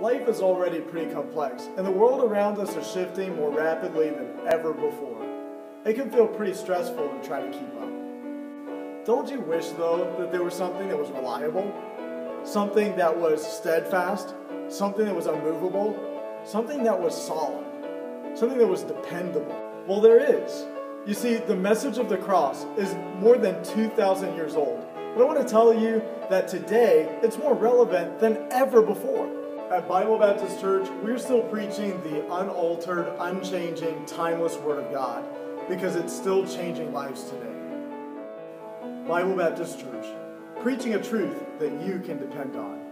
Life is already pretty complex, and the world around us is shifting more rapidly than ever before. It can feel pretty stressful to try to keep up. Don't you wish, though, that there was something that was reliable? Something that was steadfast? Something that was unmovable? Something that was solid? Something that was dependable? Well, there is. You see, the message of the cross is more than 2,000 years old. But I want to tell you that today it's more relevant than ever before. At Bible Baptist Church, we're still preaching the unaltered, unchanging, timeless Word of God because it's still changing lives today. Bible Baptist Church, preaching a truth that you can depend on.